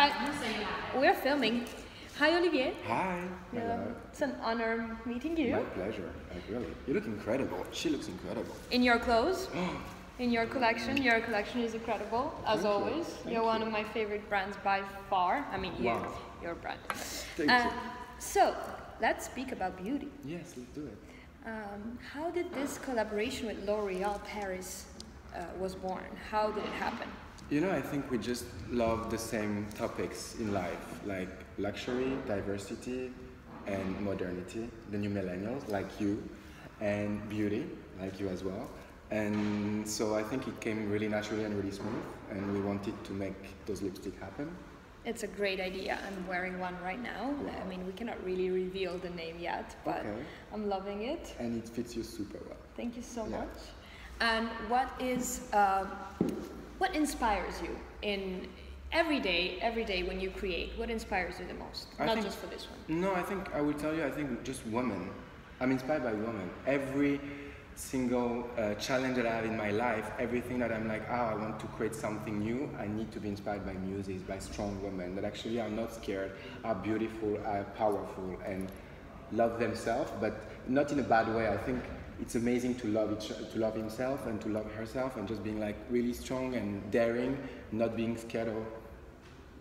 right, we're filming. Hi, Olivier. Hi. Yeah, Hello. it's an honor meeting you. My pleasure. Like really, you look incredible. She looks incredible. In your clothes, in your collection. Your collection is incredible, as Thank always. Thank You're one you. of my favorite brands by far. I mean, you, your brand. Thank Uh, you. So, let's speak about beauty. Yes, let's do it. Um, how did this collaboration with L'Oreal Paris uh, was born? How did it happen? You know, I think we just love the same topics in life, like luxury, diversity, and modernity. The new millennials, like you, and beauty, like you as well. And so I think it came really naturally and really smooth, and we wanted to make those lipstick happen. It's a great idea. I'm wearing one right now. I mean, we cannot really reveal the name yet, but Okay. I'm loving it. And it fits you super well. Thank you so Yeah. much. And what is um, what inspires you in every day, every day when you create? What inspires you the most? I Not think- just for this one. No, I think I will tell you. I think just women. I'm inspired by women. Every single uh, challenge that I have in my life, everything that I'm like, oh, I want to create something new. I need to be inspired by music, by strong women that actually are not scared, are beautiful, are powerful, and love themselves, but not in a bad way. I think it's amazing to love each, to love himself and to love herself, and just being like really strong and daring, not being scared of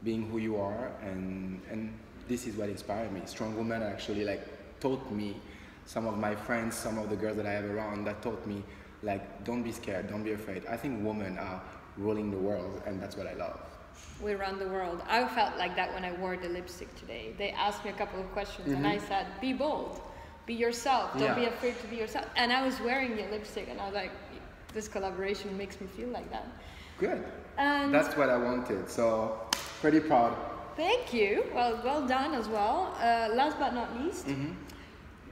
being who you are. And and this is what inspired me. Strong women actually like taught me some of my friends some of the girls that i have around that taught me like don't be scared don't be afraid. I think women are ruling the world and that's what i love. We run the world. I felt like that when I wore the lipstick today. They asked me a couple of questions, and mm-hmm. I said, "Be bold, be yourself. Don't be Mm-hmm. Afraid to be yourself." And I was wearing the lipstick, and I was like, "This collaboration makes me feel like that." good And that's what i wanted so pretty proud Thank you. Well, well done as well. Uh, last but not least, Mm-hmm.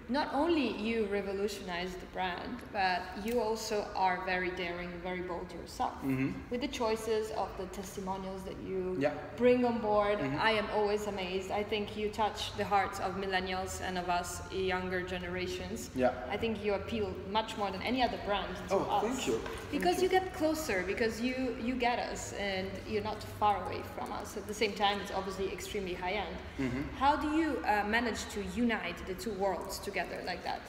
Not only you revolutionized the brand, but you also are very daring, very bold yourself with the choices of the testimonials that you Mm-hmm. Yeah. Mm-hmm. bring on board. I am always amazed. I think you touch the hearts of millennials and of us younger generations. Yeah. I think you appeal much more than any other brand to Oh, us. thank you. Thank Because you. you get closer, because you you get us, and you're not far away from us. At the same time, it's obviously extremely high end. Mm-hmm. How do you uh, manage to unite the two worlds together like that?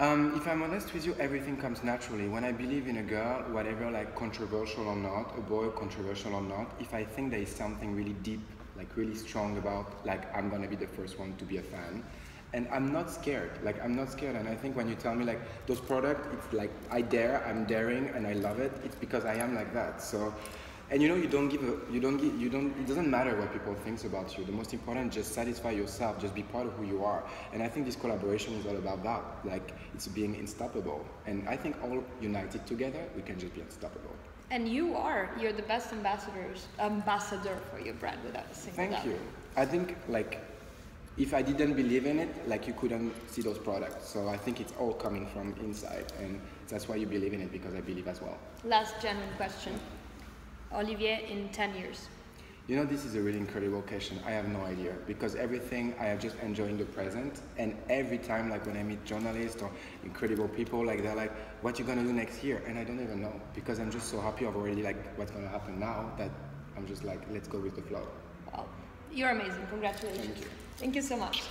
Um, if I'm honest with you, everything comes naturally. When I believe in a girl, whatever like controversial or not, a boy controversial or not, if I think there is something really deep, like really strong about, like I'm gonna be the first one to be a fan. And I'm not scared. Like I'm not scared. And I think when you tell me like those products, it's like I dare, I'm daring, and I love it. It's because I am like that. So, and you know, you don't give a, you don't give, you don't. It doesn't matter what people thinks about you. The most important, just satisfy yourself. Just be proud of who you are. And I think this collaboration is all about that. Like it's being unstoppable. And I think all united together, we can just be unstoppable. And you are, you're the best ambassadors, ambassador for your brand without a single Thank doubt. you. I think like if I didn't believe in it, like you couldn't see those products. So I think it's all coming from inside, and that's why you believe in it because I believe as well. Last genuine question. Olivier, in 10 years. You know, this is a really incredible question. I have no idea because everything I am just enjoying the present, and every time, like when I meet journalists or incredible people, like they're like, "What you gonna do next year?" And I don't even know because I'm just so happy of already like what's gonna happen now that I'm just like, let's go with the flow. Wow. You're amazing. Congratulations. Thank you. Thank you so much.